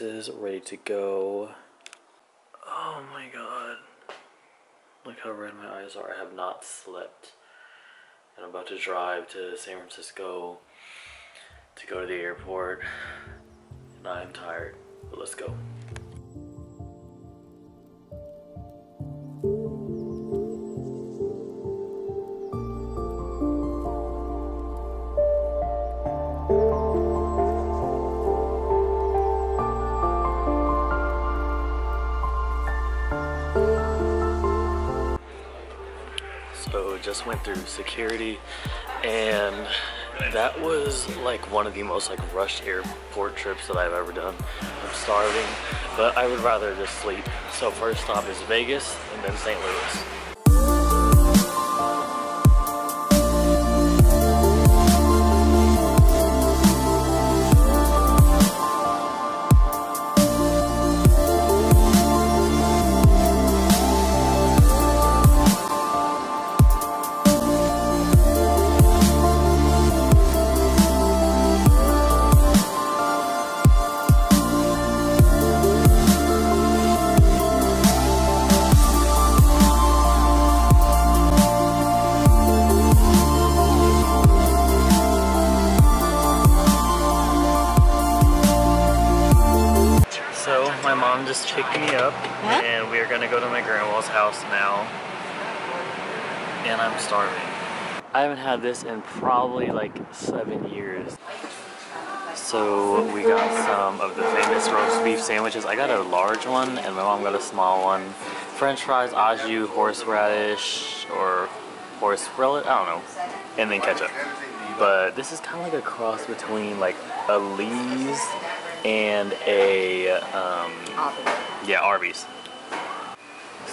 suitcases ready to go. Oh my god. Look how red my eyes are. I have not slept. And I'm about to drive to San Francisco to go to the airport. And I am tired, but let's go. Just went through security and that was like one of the most like rushed airport trips that I've ever done. I'm starving, but I would rather just sleep. So first stop is Vegas and then St. Louis. To my grandma's house now. And I'm starving. I haven't had this in probably like seven years. So we got some of the famous roast beef sandwiches. I got a large one and my mom got a small one. French fries, au jus, horseradish, or horse relish, I don't know. And then ketchup. But this is kind of like a cross between like a Lee's and a, um, yeah, Arby's.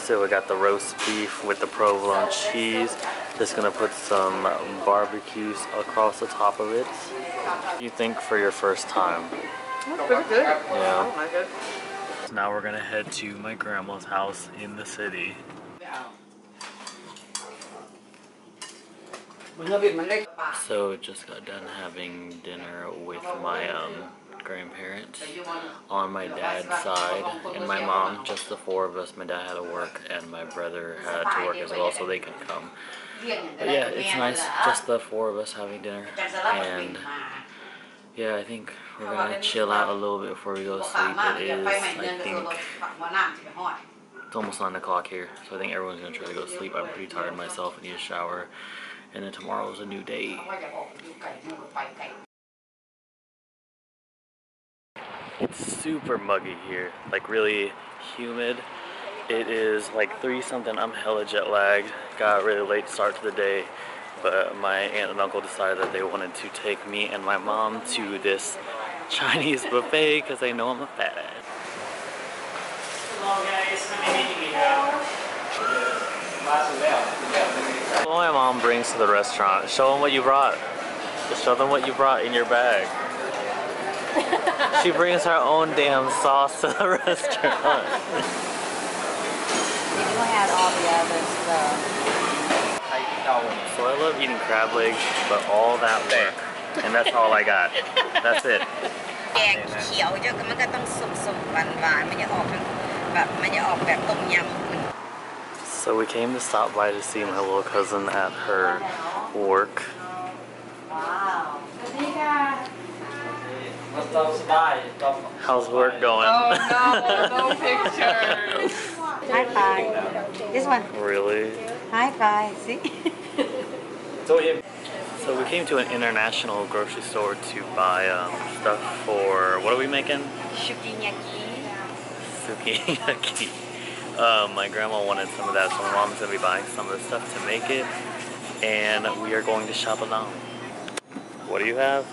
So we got the roast beef with the provolone cheese. Just gonna put some barbecues across the top of it. You think for your first time? That's pretty good. Yeah. I like it. So now we're gonna head to my grandma's house in the city. So just got done having dinner with my um, grandparents on my dad's side. and my mom, just the four of us. My dad had to work and my brother had to work as well so they could come. But yeah, it's nice just the four of us having dinner. And yeah, I think we're gonna chill out a little bit before we go to sleep. It is, I think, it's almost 9 o'clock here, so I think everyone's gonna try to go to sleep. I'm pretty tired myself, I need a shower, and then tomorrow is a new day. It's super muggy here, like really humid. It is like 3 something, I'm hella jet lagged, got a really late start to the day, but my aunt and uncle decided that they wanted to take me and my mom to this Chinese buffet because they know I'm a fat ass. Hello guys, my mom brings to the restaurant. Show them what you brought. Just show them what you brought in your bag she brings her own damn sauce to the restaurant. Did you had all the other stuff? So I love eating crab legs, but all that work, and that's all I got. That's it. แกงเขียวเยอะก็มันก็ต้องสุกๆหวานๆมันจะออกแบบมันจะออกแบบต้มยำมัน So we came to stop by to see my little cousin at her work. How's work going? Oh no no pictures. High five. This one. really? High five. See? So we came to an international grocery store to buy um, stuff for what are we making? Sukiyaki. Sukiyaki. Um, my grandma wanted some of that, so my mom's gonna be buying some of the stuff to make it, and we are going to shop along. What do you have?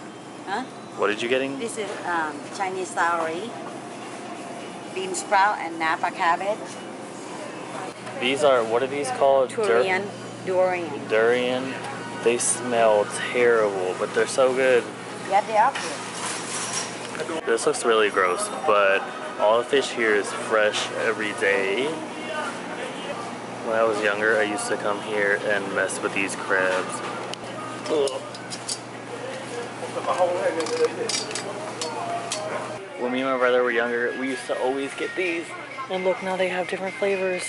Huh? What did you getting? This is um, Chinese celery, bean sprout, and napa cabbage. These are what are these called? Dur- Durian. Durian. durian. They smell terrible, but they're so good. Yeah, they are good. This looks really gross, but all the fish here is fresh every day. When I was younger, I used to come here and mess with these crabs. Ugh. When me and my brother were younger, we used to always get these. And look, now they have different flavors.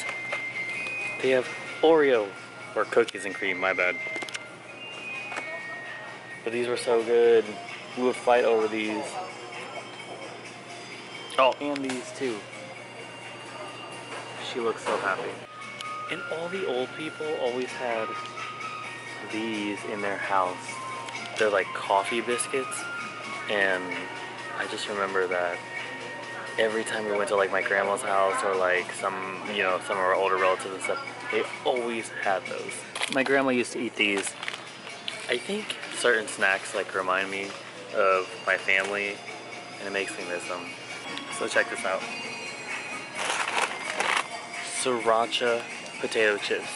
They have Oreo, or cookies and cream, my bad. But these were so good. We would fight over these. Oh, and these too. She looks so happy. And all the old people always had these in their house. They're like coffee biscuits. And I just remember that every time we went to like my grandma's house or like some, you know, some of our older relatives and stuff, they always had those. My grandma used to eat these. I think certain snacks like remind me of my family and it makes me miss them. So check this out. Sriracha potato chips.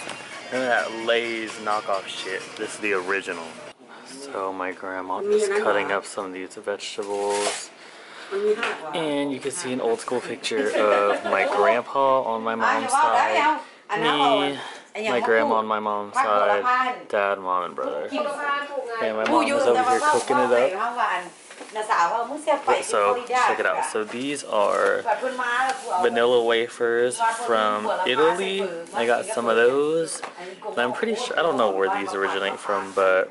Of that Lay's knockoff shit. This is the original. So my grandma is cutting up some of these vegetables. And you can see an old school picture of my grandpa on my mom's side, me, my grandma on my mom's side, dad, mom, and brother. And my mom is over here cooking it up. So check it out. So these are vanilla wafers from Italy. I got some of those. And I'm pretty sure, I don't know where these originate from, but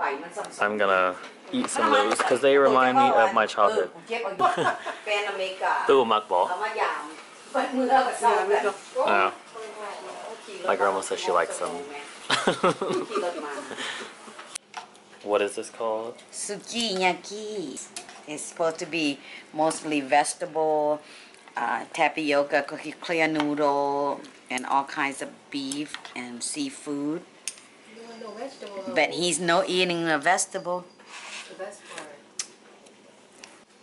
I'm gonna eat some of those because they remind me of my childhood. Ooh, mukball. Oh. My grandma says she likes them. what is this called? Sukiyaki. It's supposed to be mostly vegetable, uh, tapioca, cookie clear noodle, and all kinds of beef and seafood. But he's no eating a vegetable.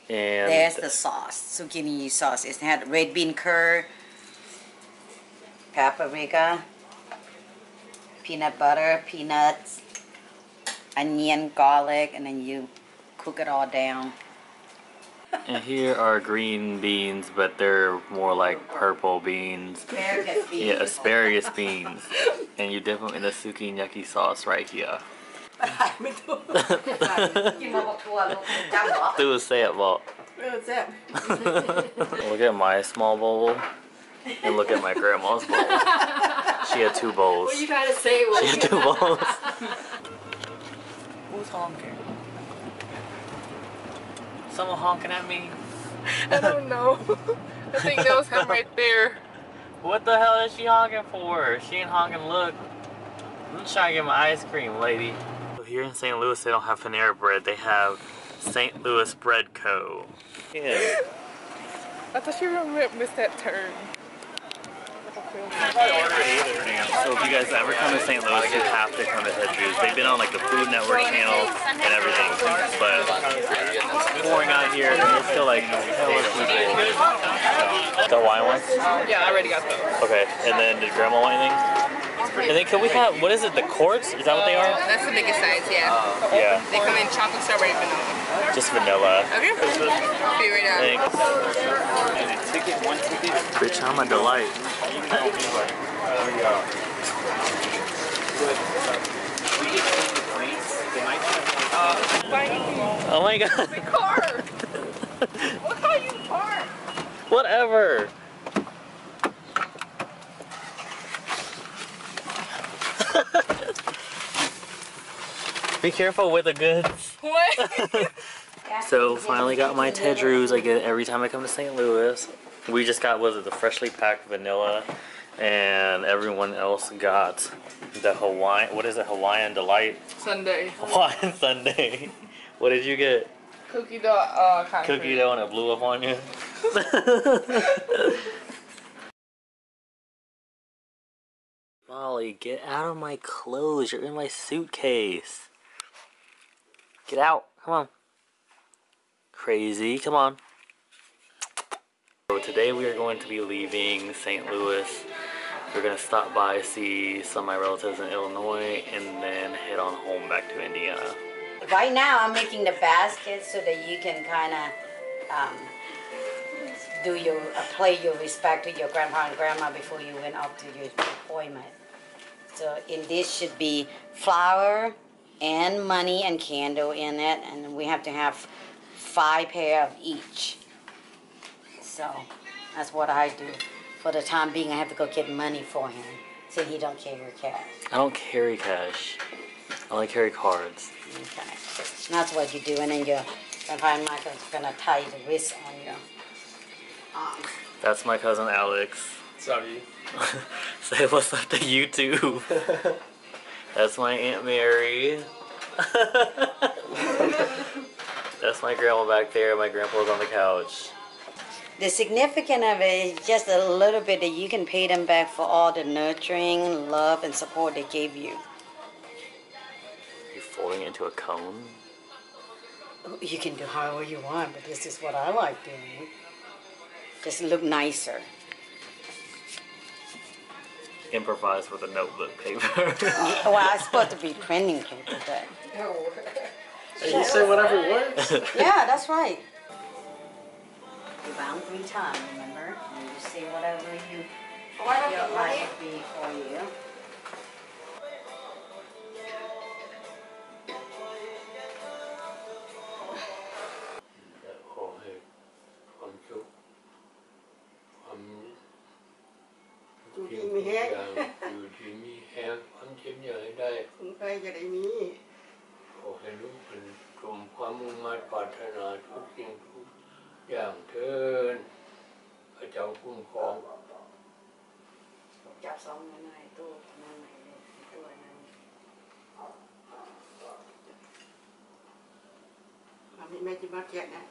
And There's the sauce, zucchini sauce. It had red bean curd, paprika, peanut butter, peanuts, onion, garlic, and then you cook it all down and here are green beans, but they're more like purple beans. Asparagus beans. Yeah, asparagus beans. And you dip them in the sukiyaki sauce right here. Do a set look at my small bowl and look at my grandma's bowl. She had two bowls. What you trying to say? She had two bowls. Who's home here? Someone honking at me? I don't know. I think that was him right there. What the hell is she honking for? She ain't honking, look. I'm trying to get my ice cream, lady. So here in St. Louis, they don't have Panera Bread. They have St. Louis Bread Co. Yeah. I thought you really missed that turn. So if you guys ever come to St. Louis, you have to come to Ted Drewes. They've been on like the Food Network channel and everything. But it's pouring out here, and it's still like hella people. The wine ones? Yeah, I already got those. Okay. And then did Grandma want anything? And then can we have what is it? The quarts? Is that what they are? Uh, that's the biggest size, yeah. Oh. Yeah. They come in chocolate, strawberry, vanilla. Just vanilla. Okay. Be right out. Thanks. Bitch, I'm a delight. Oh my god. Car! Look how you park! Whatever. Be careful with the goods. What? So finally got my Ted Drewes. I get it every time I come to St. Louis. We just got was it the freshly packed vanilla, and everyone else got the Hawaiian. What is it? Hawaiian delight. sundae. Hawaiian sundae. What did you get? Cookie dough, uh, concrete. Cookie dough and it blew up on you. Molly, get out of my clothes. You're in my suitcase. Get out. Come on. Crazy. Come on. So today we are going to be leaving St. Louis. We're to stop by, see some of my relatives in Illinois, and then head on home back to Indiana. Right now, I'm making the basket so that you can kind of um, do your uh, play your respect to your grandpa and grandma before you went up to your appointment. So in this should be flour and money and candle in it, and we have to have five pair of each. So that's what I do. For the time being, I have to go get money for him since he don't carry cash. I don't carry cash. I only carry cards. Okay. And that's what you do, and then your grandpa Michael's gonna tie the wrist on your arm. That's my cousin Alex. Sorry. Say what's up to YouTube. That's my Aunt Mary. That's my grandma back there. My grandpa's on the couch. The significance of it is just a little bit that you can pay them back for all the nurturing, love, and support they gave you. You folding it into a cone? You can do however you want, but this is what I like doing. Just look nicer. Improvise with a notebook paper. well, I'm supposed to be printing paper, but Hey, you say whatever works. yeah, that's right. You bound three times, remember? And you say whatever you your life will be for you. mẹ chỉ bắt chuyện đấy.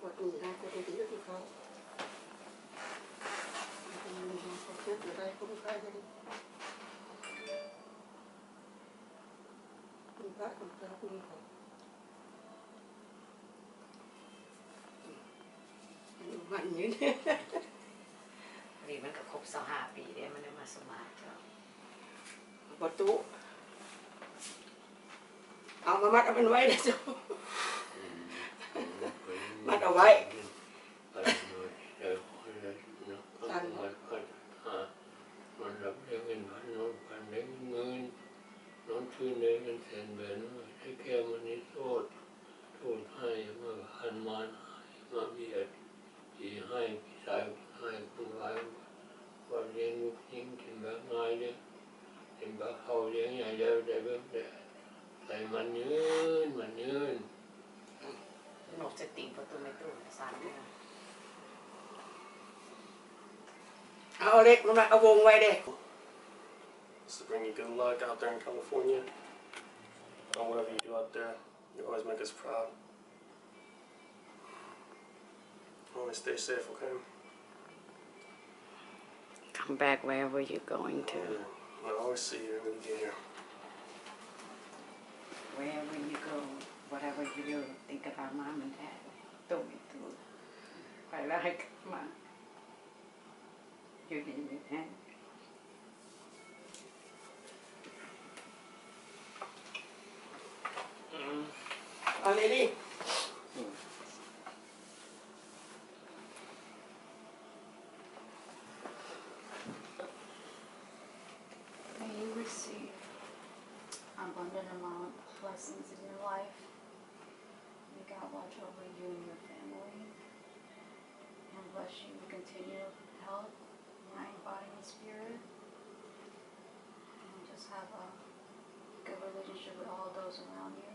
Quạt ủi ra cho tôi tí nữa thì không? Trước ở đây không khai ra đi. Mình phát còn ra không phải như thế. ประตูเอามามัดเอามันไว้นะจ๊ะมัดเอาไว้ เอาเล็กมันมาเอาวงไว้เด้ Just to bring you good luck out there in California. On whatever you do out there, you always make us proud. Always stay safe, okay? Come back wherever you're going to. I always see you when you get here. Wherever you go, whatever you do, think about mom and dad. Don't be too. I like mom. You May you receive abundant amount blessings in your life. May God watch over you and your family and bless you to continue to help spirit. And just have a good relationship with all those around you,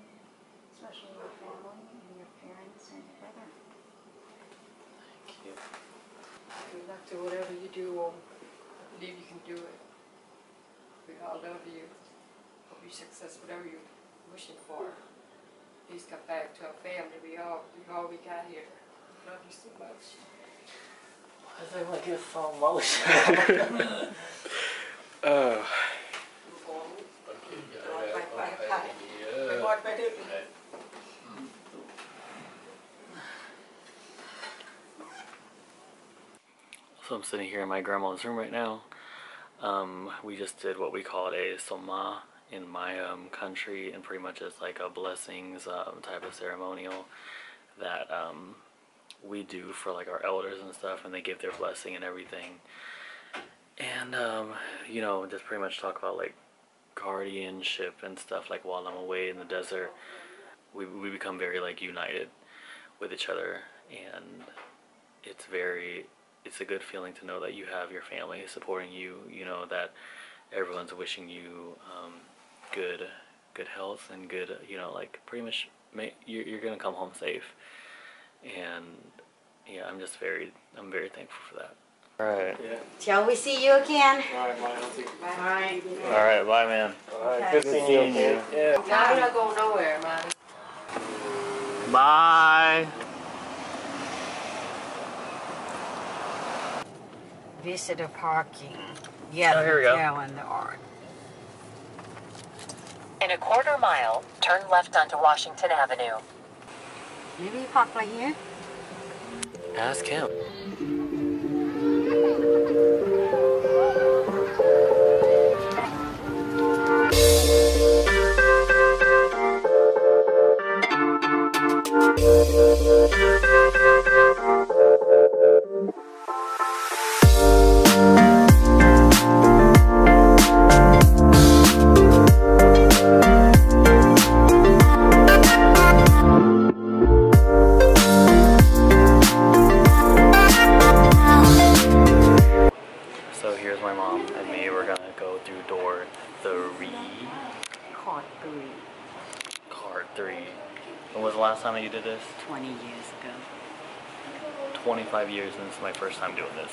especially your family and your parents and your brother. Thank you. Good luck to whatever you do. I believe you can do it. We all love you. Hope you success whatever you're wishing for. Please come back to our family. We all, we all we got here. Love you so much. Why does everyone get so emotional? Uh, ไปไปไปไปบอดไปดึก So I'm sitting here in my grandma's room right now. Um, we just did what we call a soma in my um, country, and pretty much it's like a blessings um, type of ceremonial that um, we do for like our elders and stuff, and they give their blessing and everything. And um, you know, just pretty much talk about like guardianship and stuff like while I'm away in the desert we, we become very like united with each other and it's very it's a good feeling to know that you have your family supporting you you know that everyone's wishing you um, good good health and good you know like pretty much you're, you're gonna come home safe and yeah i'm just very i'm very thankful for that all right Yeah. Shall we see you again? Alright, Maya, I'll take All right. all right bye man Alright, good Good seeing seeing you. you. Yeah. Now we're not going nowhere, man. bye Visitor parking. Oh, yeah, Oh, here we go. hotel and the art. In a quarter mile, turn left onto Washington Avenue. Maybe you park right here? Ask him three, card three when was the last time that you did this 20 years ago. 25 years and this is my first time doing this.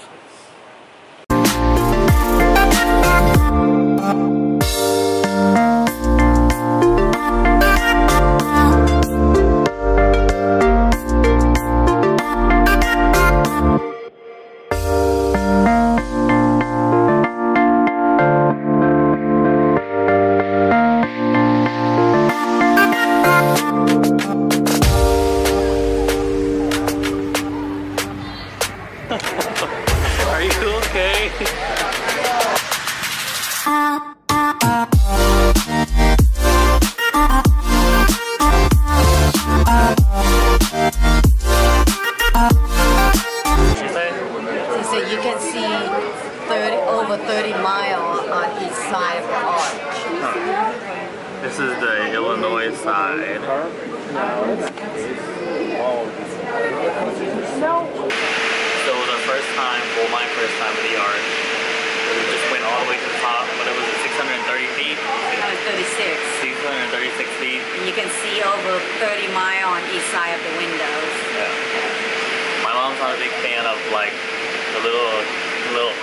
She can see over 30 mile on each side of the windows. Yeah. My mom's not a big fan of like the little, little,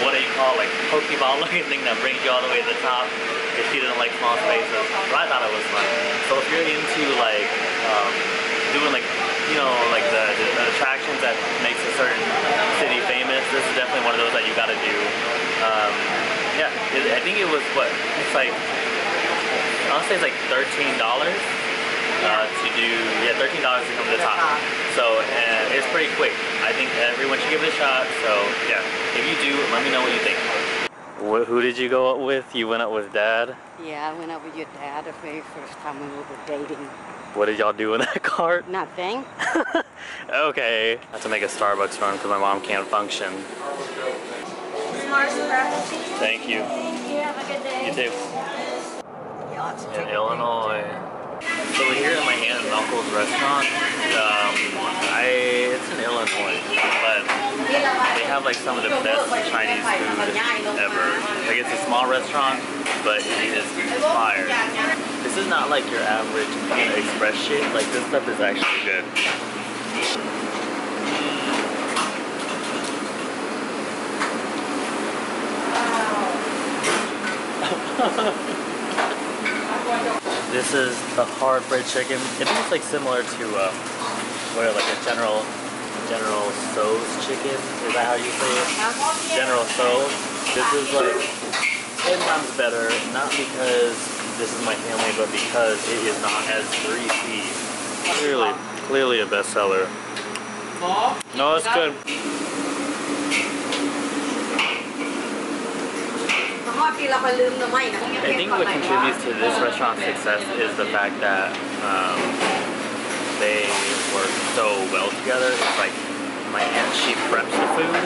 what do you call it, like Pokeball looking thing that brings you all the way to the top. If she doesn't like small spaces, but I thought it was fun. So if you're into like um, doing like, you know, like the, the attractions that makes a certain city famous, this is definitely one of those that you got to do. Um, yeah, it, I think it was what it's like. I'll say it's like thirteen dollars uh, to do yeah thirteen dollars to come to the top. So uh, it's pretty quick. I think everyone should give it a shot. So yeah, if you do, let me know what you think. Wh- who did you go up with? You went up with Dad. Yeah, I went up with your dad the very first time we were dating. What did y'all do in that cart? Nothing. okay. I have to make a Starbucks run because my mom can't function. Thank you. Thank you. Have a good day. You too. In Illinois. So we're here at my aunt and uncle's restaurant. Um, I it's in Illinois, but they have like some of the best Chinese food ever. Like it's a small restaurant, but it is fire. This is not like your average Express shit. Like this stuff is actually good. This is the hard bread chicken. It looks like similar to uh, what like a General General Tso's chicken. Is that how you say it? General Tso's. This is like ten times better, not because this is my family, but because it is not as greasy. Clearly, clearly a bestseller. No, it's good. I think what contributes to this restaurant's success is the fact that um, they work so well together. It's like my aunt, she preps the food.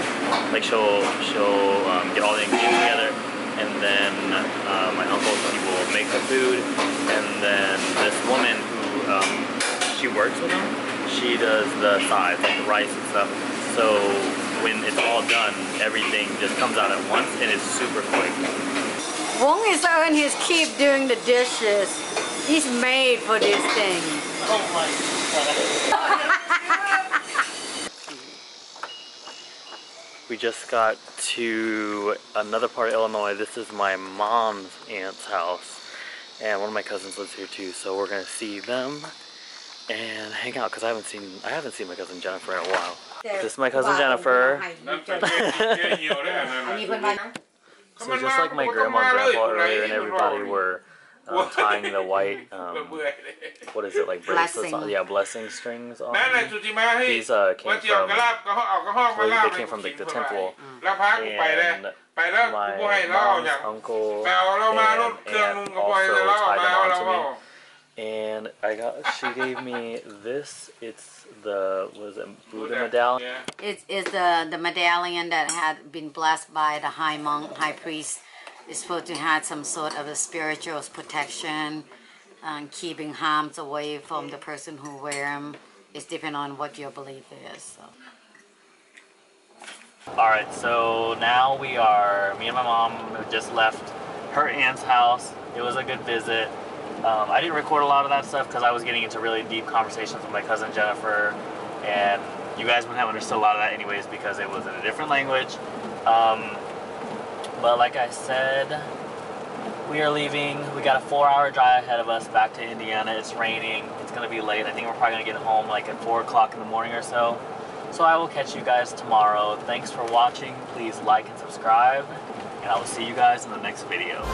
Like she'll she'll um, get all the ingredients together, and then uh, my uncle he will make the food, and then this woman who um, she works with him, she does the sides like the rice and stuff. So when it's all done, everything just comes out at once and it's super quick. Wong is earning his keep doing the dishes. He's made for this thing. Oh my We just got to another part of Illinois. This is my mom's aunt's house. And one of my cousins lives here too, so we're gonna see them and hang out because I haven't seen I haven't seen my cousin Jennifer in a while. This is my cousin Jennifer. so just like my grandma and grandpa earlier and everybody were um, tying the white, um, what is it, like bracelets on, yeah, blessing strings on. These uh, came from, well, they came from like the temple. And my mom's uncle and aunt also tied them on me. And I got she gave me this. It's the was it Buddha medallion. Yeah. It is the, the medallion that had been blessed by the high monk, high priest. It's supposed to have some sort of a spiritual protection, um, keeping harms away from the person who wear them. It's depending on what your belief is. So. All right, so now we are. Me and my mom just left her aunt's house. It was a good visit. Um, I didn't record a lot of that stuff because I was getting into really deep conversations with my cousin Jennifer, and you guys wouldn't have understood a lot of that anyways because it was in a different language. Um, but like I said, we are leaving. We got a four-hour drive ahead of us back to Indiana. It's raining. It's gonna be late. I think we're probably gonna get home like at four o'clock in the morning or so. So I will catch you guys tomorrow. Thanks for watching. Please like and subscribe. And I will see you guys in the next video.